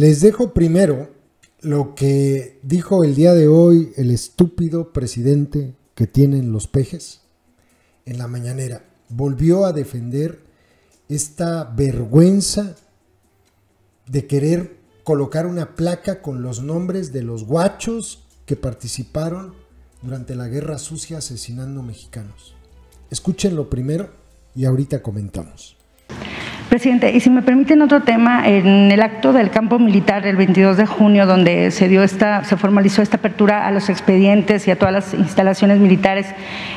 Les dejo primero lo que dijo el día de hoy el estúpido presidente que tienen los pejes en la mañanera. Volvió a defender esta vergüenza de querer colocar una placa con los nombres de los guachos que participaron durante la guerra sucia asesinando mexicanos. Escúchenlo primero y ahorita comentamos. Presidente, y si me permiten otro tema, en el acto del campo militar el 22 de junio, donde se dio esta, se formalizó esta apertura a los expedientes y a todas las instalaciones militares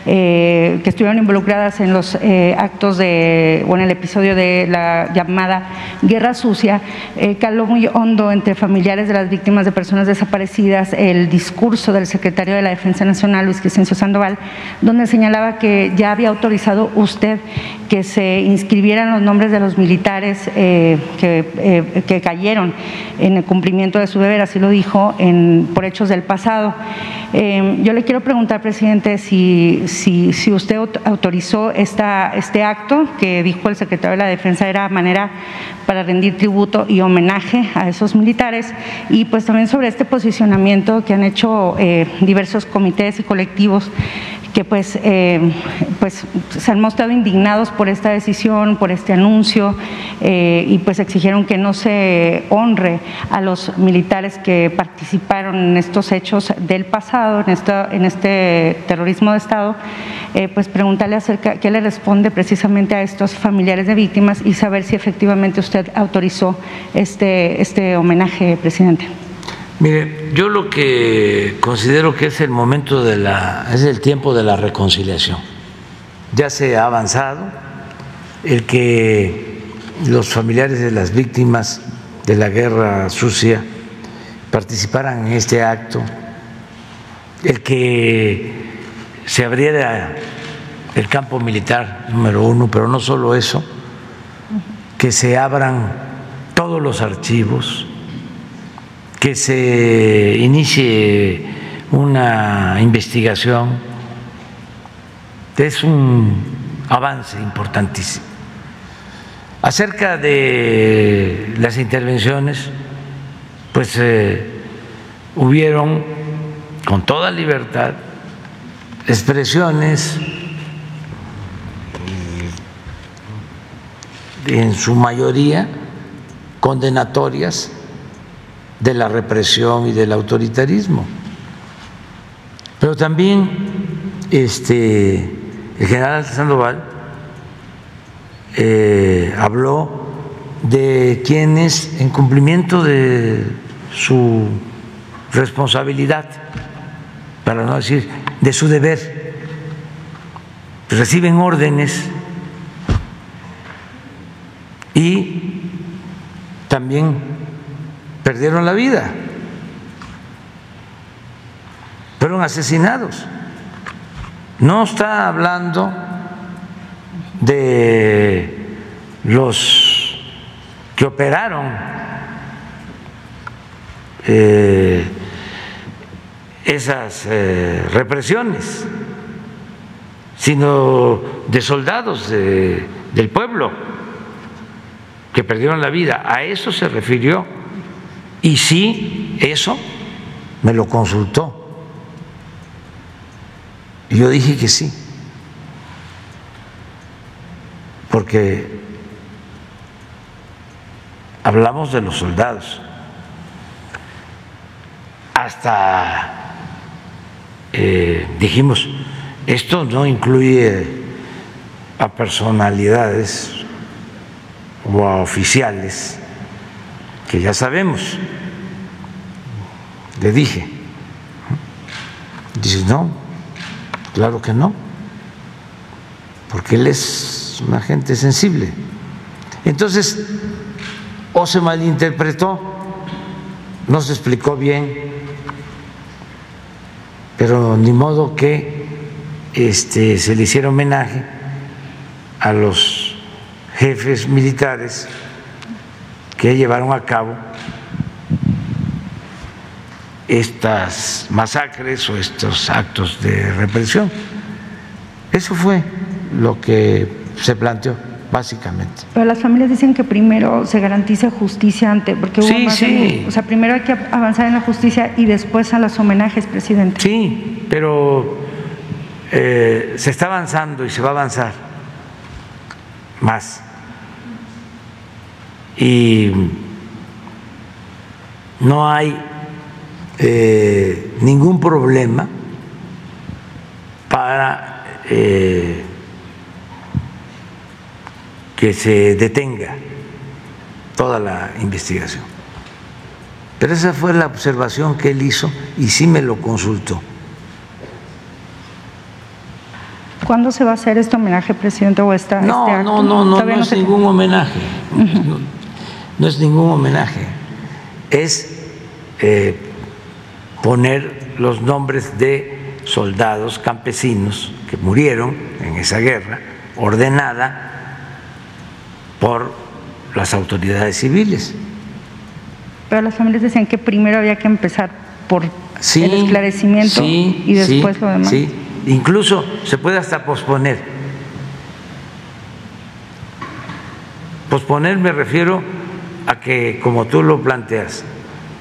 eh, que estuvieron involucradas en los eh, actos de, o en el episodio de la llamada Guerra Sucia, eh, caló muy hondo entre familiares de las víctimas de personas desaparecidas el discurso del secretario de la Defensa Nacional, Luis Crescencio Sandoval, donde señalaba que ya había autorizado usted que se inscribieran los nombres de los militares eh, eh, que, cayeron en el cumplimiento de su deber, así lo dijo, por hechos del pasado. Eh, yo le quiero preguntar, presidente, si, si, si usted autorizó esta, este acto que dijo el secretario de la Defensa era manera para rendir tributo y homenaje a esos militares y pues también sobre este posicionamiento que han hecho diversos comités y colectivos que pues, eh, pues se han mostrado indignados por esta decisión, por este anuncio eh, y pues exigieron que no se honre a los militares que participaron en estos hechos del pasado, en, esta, en este terrorismo de Estado, eh, pues preguntarle acerca qué le responde precisamente a estos familiares de víctimas y saber si efectivamente usted autorizó este, este homenaje, presidente. Mire, yo lo que considero que es el momento de la, es el tiempo de la reconciliación. Ya se ha avanzado el que los familiares de las víctimas de la guerra sucia participaran en este acto, el que se abriera el campo militar número uno, pero no solo eso, que se abran todos los archivos que se inicie una investigación es un avance importantísimo. Acerca de las intervenciones, pues eh, hubieron con toda libertad expresiones en su mayoría condenatorias de la represión y del autoritarismo. Pero también este, el general Sandoval eh, habló de quienes, en cumplimiento de su responsabilidad, para no decir de su deber, reciben órdenes y también perdieron la vida, fueron asesinados. No está hablando de los que operaron eh, esas eh, represiones, sino de soldados del pueblo que perdieron la vida. A eso se refirió y sí, eso me lo consultó. Yo dije que sí, porque hablamos de los soldados. Hasta eh, dijimos, esto no incluye a personalidades o a oficiales que ya sabemos. Le dije. Dice, no, claro que no, porque él es una gente sensible. Entonces, o se malinterpretó, no se explicó bien, pero ni modo que este, se le hiciera homenaje a los jefes militares que llevaron a cabo estas masacres o estos actos de represión. Eso fue lo que se planteó. básicamente. Pero las familias dicen que primero se garantice justicia ante, porque hubo Sí, más sí. de- o sea, primero hay que avanzar en la justicia y después a los homenajes, presidente. Sí, pero eh, se está avanzando y se va a avanzar más. Y no hay eh, ningún problema para eh, que se detenga toda la investigación. Pero esa fue la observación que él hizo y sí me lo consultó. ¿Cuándo se va a hacer este homenaje, presidente, o esta, No, este acto? no, no, no, Todavía no es ningún homenaje. No, no es ningún homenaje. Es eh, poner los nombres de soldados campesinos que murieron en esa guerra, ordenada por las autoridades civiles. Pero las familias decían que primero había que empezar por Sí, el esclarecimiento sí, y después sí, lo demás. Sí, incluso se puede hasta posponer. Posponer me refiero a que, como tú lo planteas,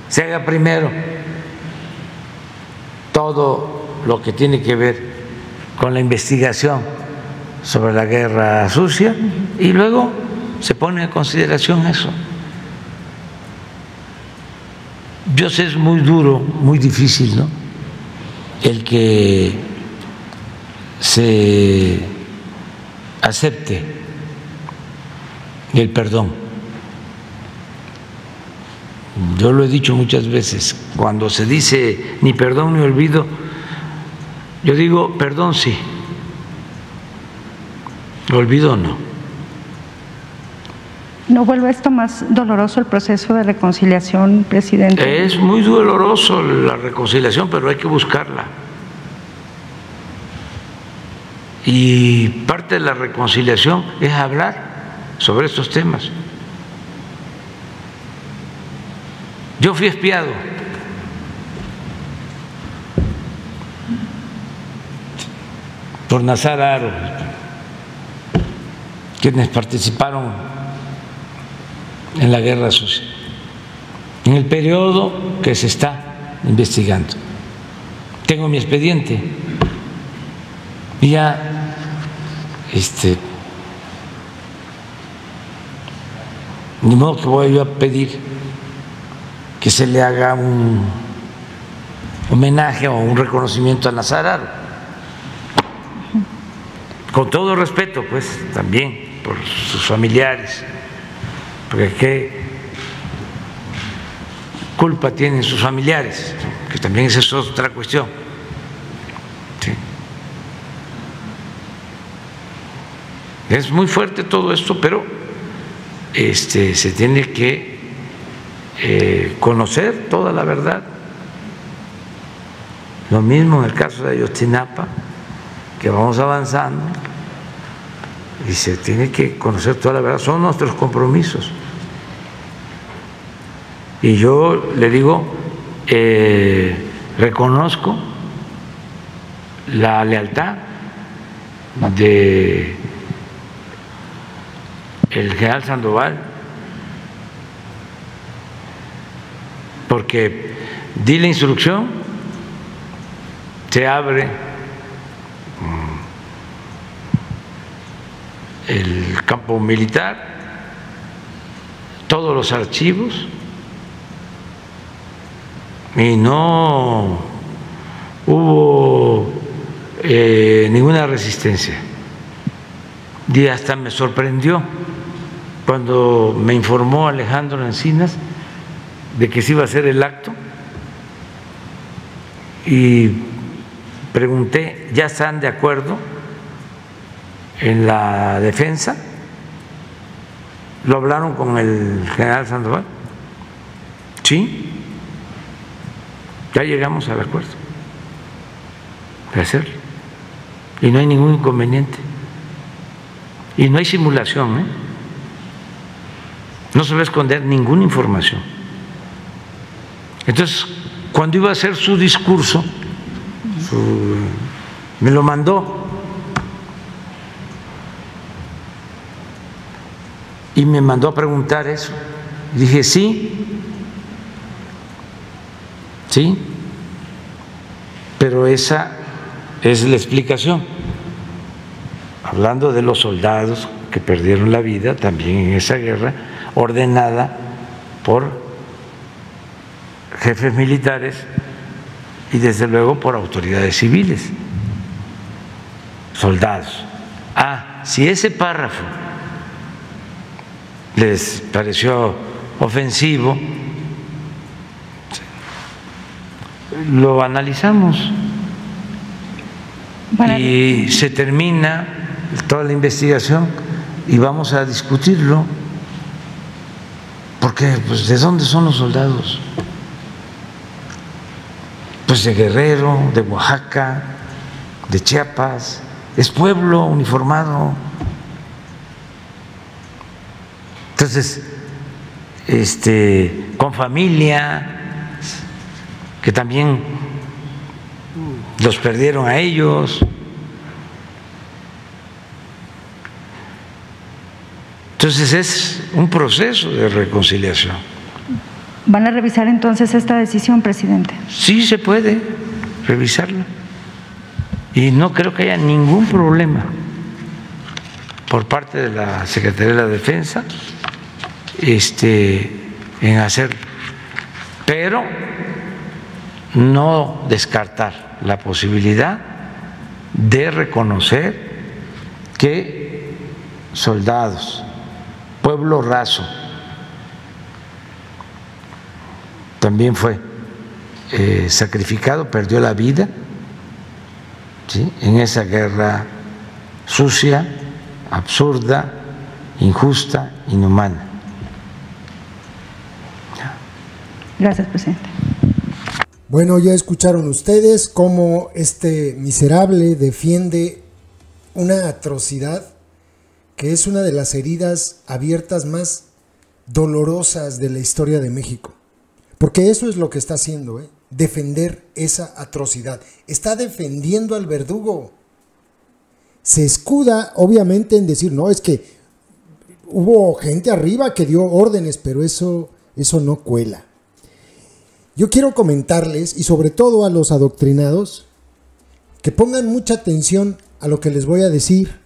se haga primero todo lo que tiene que ver con la investigación sobre la guerra sucia y luego se pone en consideración eso. Yo sé, es muy duro, muy difícil, ¿no? El que se acepte el perdón. Yo lo he dicho muchas veces, cuando se dice ni perdón ni olvido, yo digo perdón sí, olvido no. ¿No vuelve esto más doloroso el proceso de reconciliación, presidente? Es muy doloroso la reconciliación, pero hay que buscarla. Y parte de la reconciliación es hablar sobre estos temas. Yo fui espiado. por Nazar Aro, quienes participaron en la guerra sucia, en el periodo que se está investigando. Tengo mi expediente y ya este ni modo que voy a pedir que se le haga un homenaje o un reconocimiento a Nazar Aro. Con todo respeto, pues, también por sus familiares, porque qué culpa tienen sus familiares, que también esa es otra cuestión. Es muy fuerte todo esto, pero este, se tiene que eh, conocer toda la verdad. Lo mismo en el caso de Ayotzinapa, que vamos avanzando y se tiene que conocer toda la verdad, son nuestros compromisos. Y yo le digo, eh, reconozco la lealtad de el general Sandoval, porque di la instrucción, se abre el campo militar, todos los archivos, y no hubo eh, ninguna resistencia. Y hasta me sorprendió cuando me informó Alejandro Encinas de que se iba a hacer el acto y pregunté, ¿ya están de acuerdo en la defensa? ¿Lo hablaron con el general Sandoval? Sí, ya llegamos al acuerdo de hacerlo y no hay ningún inconveniente y no hay simulación, ¿eh? no se va a esconder ninguna información. Entonces, cuando iba a hacer su discurso, me lo mandó y me mandó a preguntar eso. dije, sí, sí, pero esa es la explicación. Hablando de los soldados que perdieron la vida también en esa guerra, ordenada por jefes militares y desde luego por autoridades civiles, soldados. Ah, si ese párrafo les pareció ofensivo, lo analizamos y se termina toda la investigación y vamos a discutirlo. Porque, pues, ¿de dónde son los soldados? Pues de Guerrero, de Oaxaca, de Chiapas, es pueblo uniformado. Entonces, este, con familia, que también los perdieron a ellos. Entonces es un proceso de reconciliación. ¿Van a revisar entonces esta decisión, presidente? Sí, se puede revisarla. Y no creo que haya ningún problema por parte de la Secretaría de la Defensa este, en hacerlo. Pero no descartar la posibilidad de reconocer que soldados, pueblo raso, también fue eh, sacrificado, perdió la vida en esa guerra sucia, absurda, injusta, inhumana. Gracias, presidente. Bueno, ya escucharon ustedes cómo este miserable defiende una atrocidad que es una de las heridas abiertas más dolorosas de la historia de México. Porque eso es lo que está haciendo, ¿eh? defender esa atrocidad. Está defendiendo al verdugo. Se escuda, obviamente, en decir, no, es que hubo gente arriba que dio órdenes, pero eso, eso no cuela. Yo quiero comentarles, y sobre todo a los adoctrinados, que pongan mucha atención a lo que les voy a decir.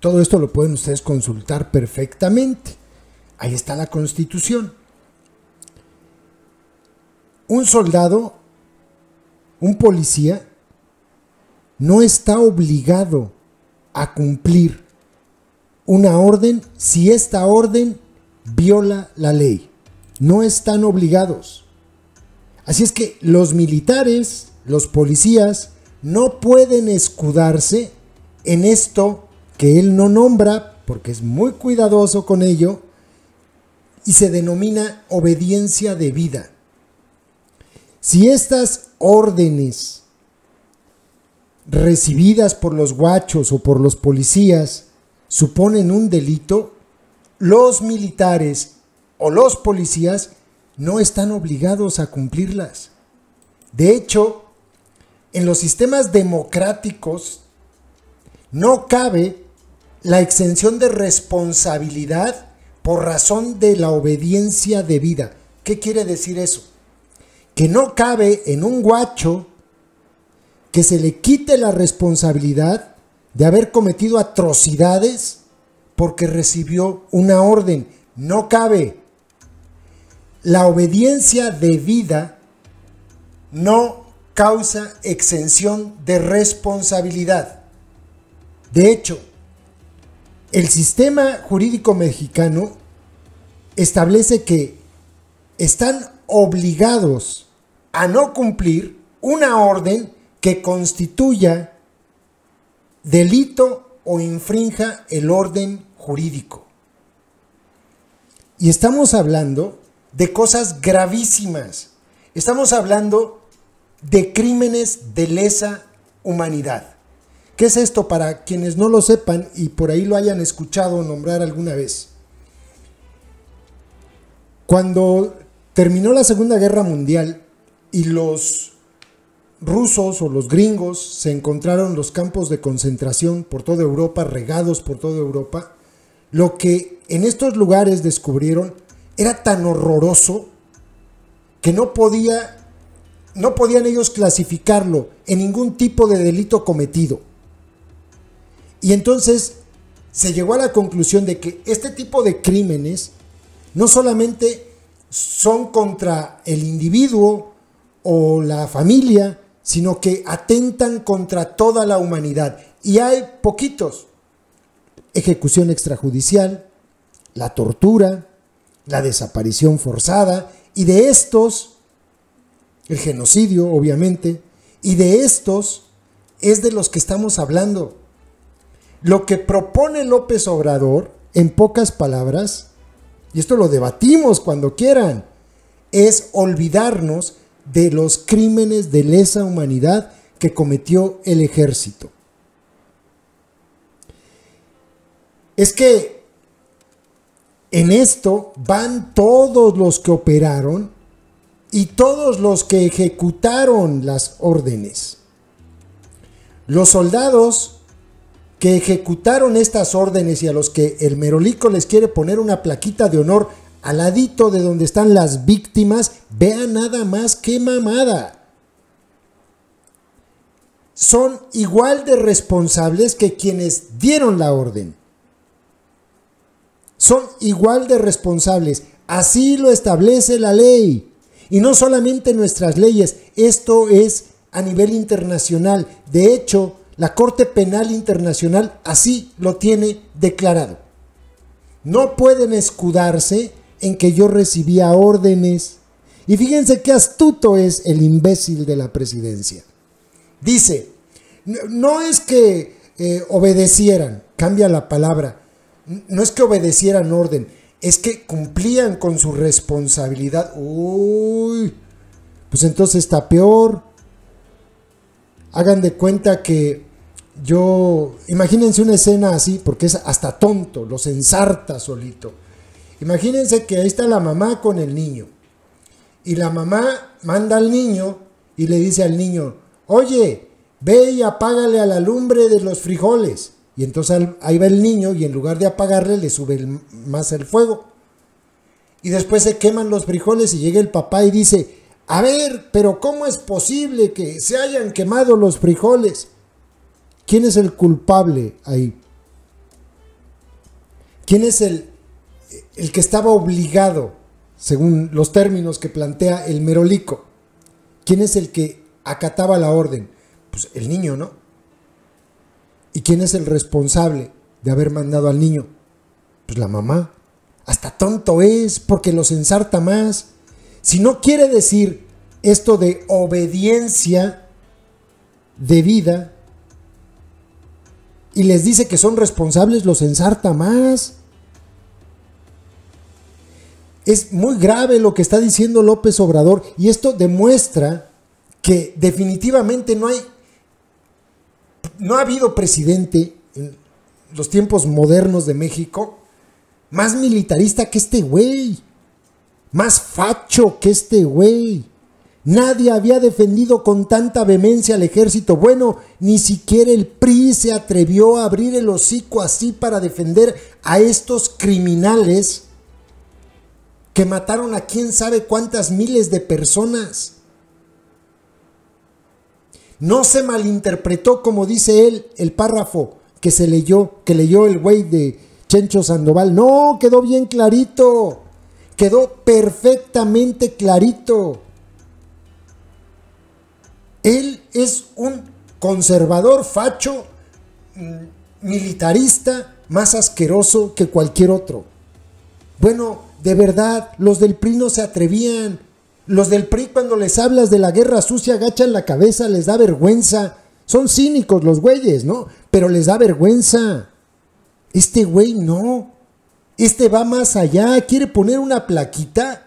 Todo esto lo pueden ustedes consultar perfectamente. Ahí está la constitución. Un soldado, un policía, no está obligado a cumplir una orden si esta orden viola la ley. No están obligados. Así es que los militares, los policías, no pueden escudarse en esto que él no nombra, porque es muy cuidadoso con ello, y se denomina obediencia de vida. Si estas órdenes recibidas por los guachos o por los policías suponen un delito, los militares o los policías no están obligados a cumplirlas. De hecho, en los sistemas democráticos no cabe la exención de responsabilidad por razón de la obediencia debida. ¿Qué quiere decir eso? Que no cabe en un guacho que se le quite la responsabilidad de haber cometido atrocidades porque recibió una orden. No cabe la obediencia debida no causa exención de responsabilidad. De hecho, el sistema jurídico mexicano establece que están obligados a no cumplir una orden que constituya delito o infrinja el orden jurídico. Y estamos hablando de cosas gravísimas. Estamos hablando de crímenes de lesa humanidad. ¿Qué es esto para quienes no lo sepan y por ahí lo hayan escuchado nombrar alguna vez? Cuando terminó la Segunda Guerra Mundial y los rusos o los gringos se encontraron los campos de concentración por toda Europa, regados por toda Europa, lo que en estos lugares descubrieron era tan horroroso que no podía no podían ellos clasificarlo en ningún tipo de delito cometido. Y entonces se llegó a la conclusión de que este tipo de crímenes no solamente son contra el individuo o la familia, sino que atentan contra toda la humanidad. Y hay poquitos. Ejecución extrajudicial, la tortura, la desaparición forzada, y de estos, el genocidio, obviamente, y de estos es de los que estamos hablando. Lo que propone López Obrador, en pocas palabras, y esto lo debatimos cuando quieran, es olvidarnos de los crímenes de lesa humanidad que cometió el ejército. Es que en esto van todos los que operaron y todos los que ejecutaron las órdenes. Los soldados que ejecutaron estas órdenes y a los que el merolico les quiere poner una plaquita de honor al ladito de donde están las víctimas, vean nada más qué mamada. Son igual de responsables que quienes dieron la orden. Son igual de responsables. Así lo establece la ley. Y no solamente nuestras leyes, esto es a nivel internacional. De hecho, la Corte Penal Internacional así lo tiene declarado. No pueden escudarse en que yo recibía órdenes. Y fíjense qué astuto es el imbécil de la presidencia. Dice, no es que eh, obedecieran, cambia la palabra, no es que obedecieran orden, es que cumplían con su responsabilidad. Uy, pues entonces está peor. Hagan de cuenta que yo, imagínense una escena así, porque es hasta tonto, los ensarta solito. Imagínense que ahí está la mamá con el niño. Y la mamá manda al niño y le dice al niño, oye, ve y apágale a la lumbre de los frijoles. Y entonces ahí va el niño y en lugar de apagarle le sube más el fuego. Y después se queman los frijoles y llega el papá y dice, a ver, pero ¿cómo es posible que se hayan quemado los frijoles? ¿Quién es el culpable ahí? ¿Quién es el, el que estaba obligado, según los términos que plantea el merolico? ¿Quién es el que acataba la orden? Pues el niño, ¿no? ¿Y quién es el responsable de haber mandado al niño? Pues la mamá. Hasta tonto es porque los ensarta más. Si no quiere decir esto de obediencia debida, y les dice que son responsables, los ensarta más. Es muy grave lo que está diciendo López Obrador y esto demuestra que definitivamente no hay, no ha habido presidente en los tiempos modernos de México más militarista que este güey, más facho que este güey. Nadie había defendido con tanta vehemencia al ejército. Bueno, ni siquiera el PRI se atrevió a abrir el hocico así para defender a estos criminales que mataron a quién sabe cuántas miles de personas. No se malinterpretó como dice él el párrafo que se leyó, que leyó el güey de Chencho Sandoval. No, quedó bien clarito. Quedó perfectamente clarito. Él es un conservador facho, mm, militarista, más asqueroso que cualquier otro. Bueno, de verdad, los del PRI no se atrevían. Los del PRI cuando les hablas de la guerra sucia agachan la cabeza, les da vergüenza. Son cínicos los güeyes, ¿no? Pero les da vergüenza. Este güey no. Este va más allá, quiere poner una plaquita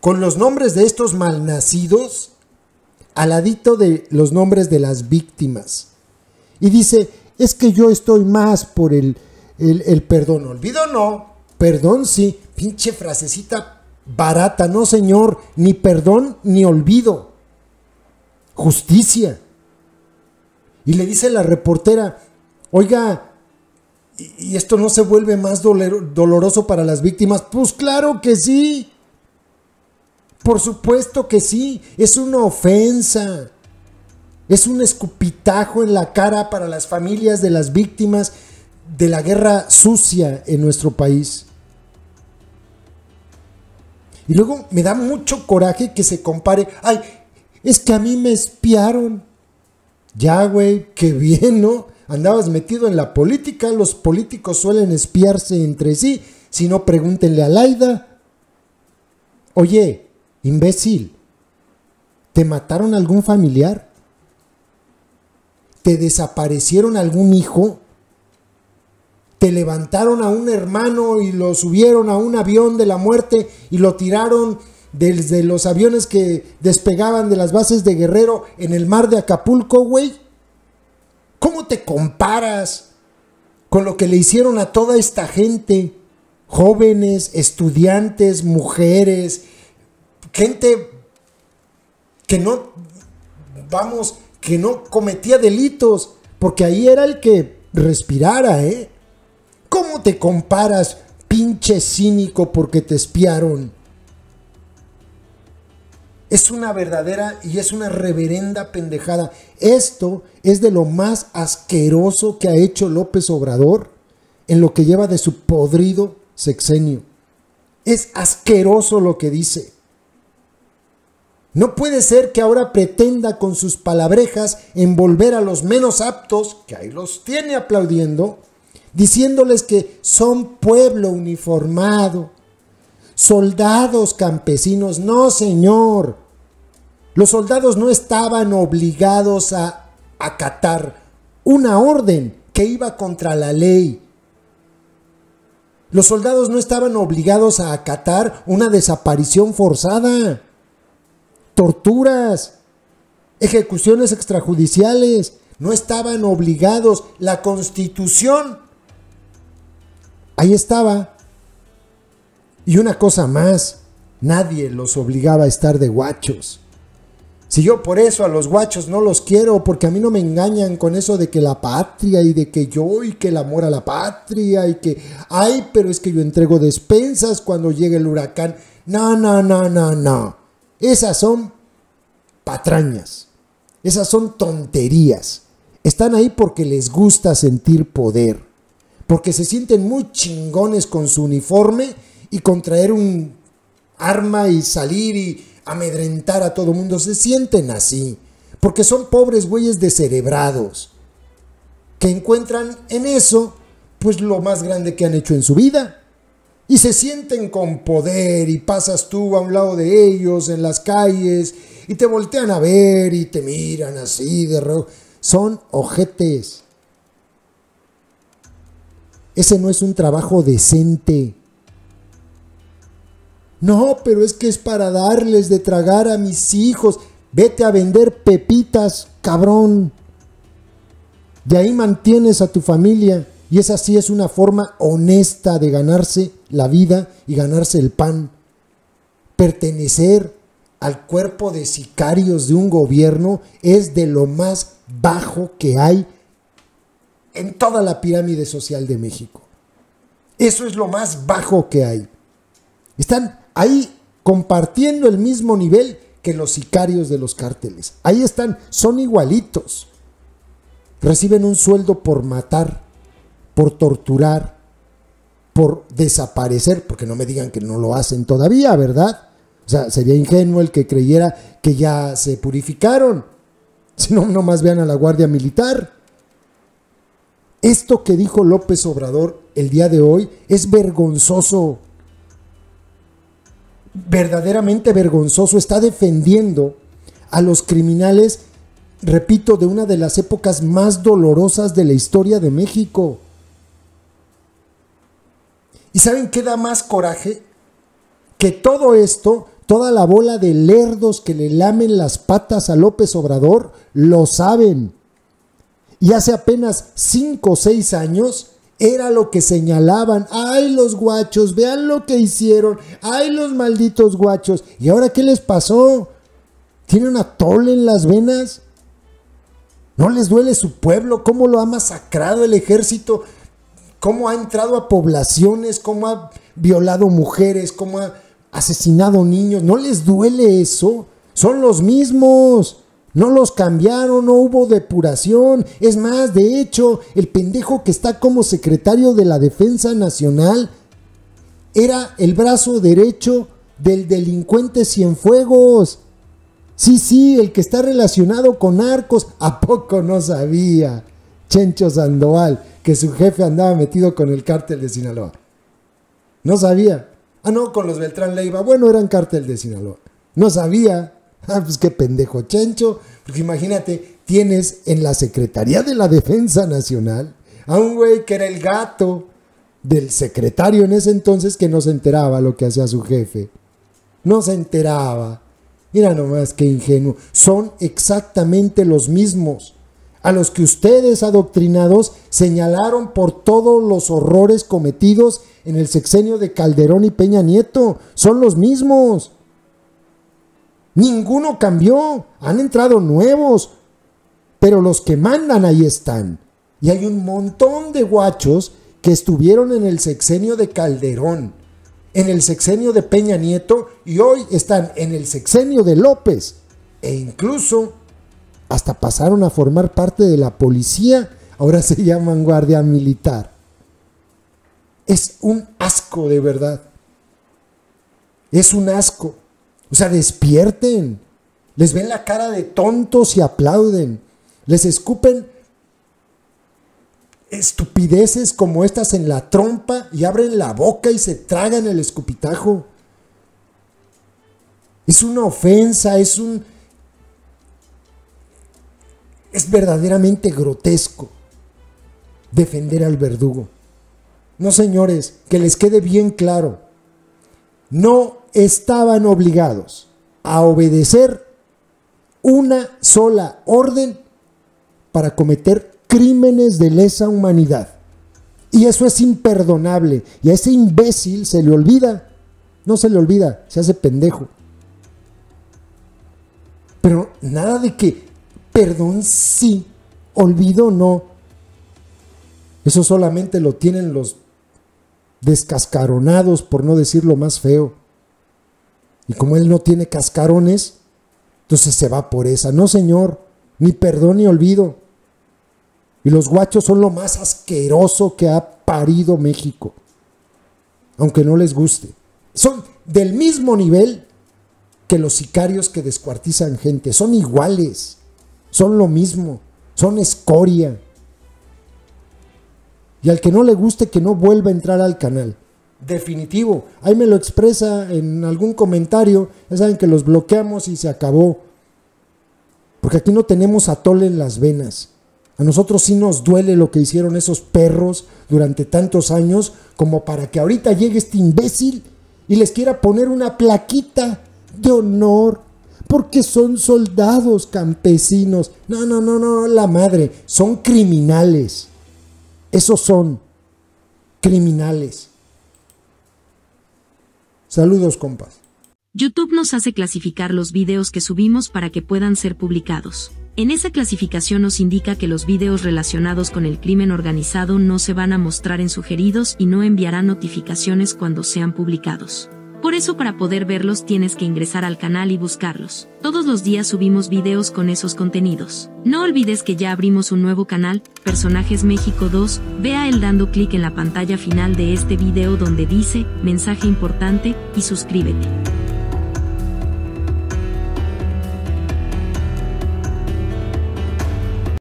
con los nombres de estos malnacidos al ladito de los nombres de las víctimas. Y dice, es que yo estoy más por el, el, perdón. Olvido no, perdón sí, pinche frasecita barata, no señor, ni perdón ni olvido. Justicia. Y le dice la reportera, oiga, y esto no se vuelve más doloroso para las víctimas. Pues claro que sí. Por supuesto que sí. Es una ofensa. Es un escupitajo en la cara para las familias de las víctimas de la guerra sucia en nuestro país. Y luego me da mucho coraje que se compare. Ay, es que a mí me espiaron. Ya, güey, qué bien, ¿no? andabas metido en la política, los políticos suelen espiarse entre sí, si no pregúntenle a Laida. Oye, imbécil, ¿te mataron algún familiar? ¿Te desaparecieron algún hijo? ¿Te levantaron a un hermano y lo subieron a un avión de la muerte y lo tiraron desde los aviones que despegaban de las bases de Guerrero en el mar de Acapulco, güey? ¿Cómo te comparas con lo que le hicieron a toda esta gente? Jóvenes, estudiantes, mujeres, gente que no, vamos, que no cometía delitos, porque ahí era el que respirara, ¿eh? ¿Cómo te comparas, pinche cínico, porque te espiaron? Es una verdadera y es una reverenda pendejada. Esto es de lo más asqueroso que ha hecho López Obrador en lo que lleva de su podrido sexenio. Es asqueroso lo que dice. No puede ser que ahora pretenda con sus palabrejas envolver a los menos aptos, que ahí los tiene aplaudiendo, diciéndoles que son pueblo uniformado, soldados campesinos. No, señor. Los soldados no estaban obligados a acatar una orden que iba contra la ley. Los soldados no estaban obligados a acatar una desaparición forzada, torturas, ejecuciones extrajudiciales. No estaban obligados. La constitución, ahí estaba. Y una cosa más, nadie los obligaba a estar de guachos. Si yo por eso a los guachos no los quiero, porque a mí no me engañan con eso de que la patria y de que yo y que el amor a la patria y que, ay, pero es que yo entrego despensas cuando llegue el huracán. No, no, no, no, no. Esas son patrañas. Esas son tonterías. Están ahí porque les gusta sentir poder. Porque se sienten muy chingones con su uniforme y con traer un arma y salir y amedrentar a todo mundo, se sienten así, porque son pobres güeyes descerebrados, que encuentran en eso, pues lo más grande que han hecho en su vida. Y se sienten con poder y pasas tú a un lado de ellos en las calles y te voltean a ver y te miran así de rojo. Son ojetes. Ese no es un trabajo decente. No, pero es que es para darles de tragar a mis hijos. Vete a vender pepitas, cabrón. De ahí mantienes a tu familia. Y esa sí es una forma honesta de ganarse la vida y ganarse el pan. Pertenecer al cuerpo de sicarios de un gobierno es de lo más bajo que hay en toda la pirámide social de México. Eso es lo más bajo que hay. Están ahí compartiendo el mismo nivel que los sicarios de los cárteles. Ahí están, son igualitos. Reciben un sueldo por matar, por torturar, por desaparecer, porque no me digan que no lo hacen todavía, ¿verdad? O sea, sería ingenuo el que creyera que ya se purificaron. Si no, nomás vean a la Guardia Militar. Esto que dijo López Obrador el día de hoy es vergonzoso verdaderamente vergonzoso, está defendiendo a los criminales, repito, de una de las épocas más dolorosas de la historia de México. ¿Y saben qué da más coraje? Que todo esto, toda la bola de lerdos que le lamen las patas a López Obrador, lo saben. Y hace apenas cinco o seis años era lo que señalaban. ¡Ay, los guachos! Vean lo que hicieron. ¡Ay, los malditos guachos! ¿Y ahora qué les pasó? ¿Tienen atole en las venas? ¿No les duele su pueblo? ¿Cómo lo ha masacrado el ejército? cómo ha entrado a poblaciones, cómo ha violado mujeres, cómo ha asesinado niños. ¿No les duele eso? Son los mismos. No los cambiaron, no hubo depuración. Es más, de hecho, el pendejo que está como secretario de la Defensa Nacional era el brazo derecho del delincuente Cienfuegos. Sí, sí, el que está relacionado con arcos. ¿A poco no sabía Chencho Sandoval que su jefe andaba metido con el cártel de Sinaloa? No sabía. Ah, no, con los Beltrán Leiva. Bueno, eran cártel de Sinaloa. No sabía. Ah, pues qué pendejo Chencho. Porque imagínate, tienes en la Secretaría de la Defensa Nacional a un güey que era el gato del secretario en ese entonces que no se enteraba lo que hacía su jefe. No se enteraba. Mira nomás qué ingenuo. Son exactamente los mismos a los que ustedes adoctrinados señalaron por todos los horrores cometidos en el sexenio de Calderón y Peña Nieto. Son los mismos. Ninguno cambió. Han entrado nuevos. Pero los que mandan ahí están. Y hay un montón de guachos que estuvieron en el sexenio de Calderón, en el sexenio de Peña Nieto y hoy están en el sexenio de López. E incluso hasta pasaron a formar parte de la policía. Ahora se llaman guardia militar. Es un asco de verdad. Es un asco. O sea, despierten. Les ven la cara de tontos y aplauden. Les escupen estupideces como estas en la trompa y abren la boca y se tragan el escupitajo. Es una ofensa, es un... Es verdaderamente grotesco defender al verdugo. No, señores, que les quede bien claro. No estaban obligados a obedecer una sola orden para cometer crímenes de lesa humanidad. Y eso es imperdonable. Y a ese imbécil se le olvida. No se le olvida, se hace pendejo. Pero nada de que perdón sí, olvido no. Eso solamente lo tienen los descascaronados, por no decir lo más feo. Y como él no tiene cascarones, entonces se va por esa. No, señor, ni perdón ni olvido. Y los guachos son lo más asqueroso que ha parido México. Aunque no les guste. Son del mismo nivel que los sicarios que descuartizan gente. Son iguales. Son lo mismo. Son escoria. Y al que no le guste, que no vuelva a entrar al canal. Definitivo. Ahí me lo expresa en algún comentario. Ya saben que los bloqueamos y se acabó. Porque aquí no tenemos atole en las venas. A nosotros sí nos duele lo que hicieron esos perros durante tantos años como para que ahorita llegue este imbécil y les quiera poner una plaquita de honor porque son soldados campesinos. No, no, no, no, la madre, son criminales. Esos son criminales. Saludos, compas. YouTube nos hace clasificar los videos que subimos para que puedan ser publicados. En esa clasificación nos indica que los videos relacionados con el crimen organizado no se van a mostrar en sugeridos y no enviarán notificaciones cuando sean publicados. Por eso para poder verlos tienes que ingresar al canal y buscarlos. Todos los días subimos videos con esos contenidos. No olvides que ya abrimos un nuevo canal, Personajes México 2, vea él dando clic en la pantalla final de este video donde dice, mensaje importante, y suscríbete.